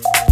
Bye.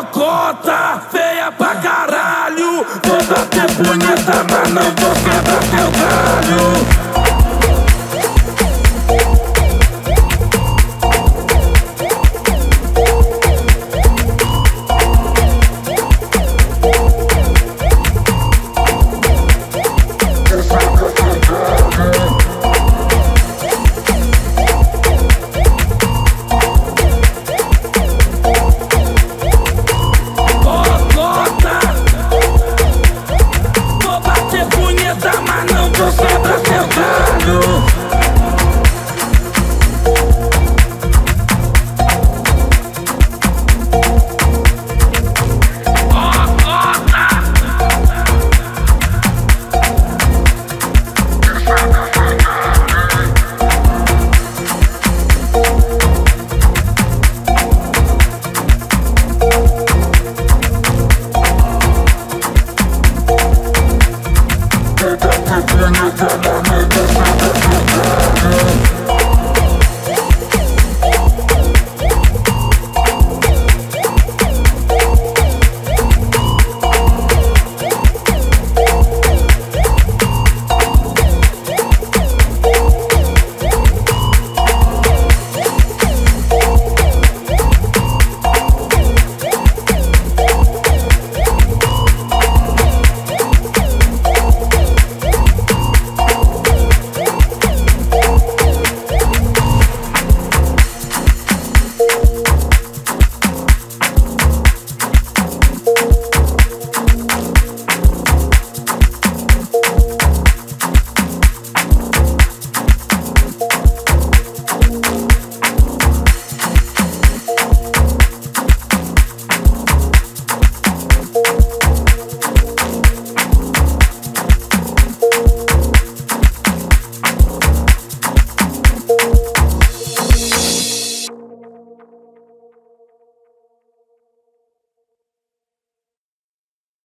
Cocota feia pra caralho. Vou bater punheta, mas não vou quebrar teu galho Rap, Yeah.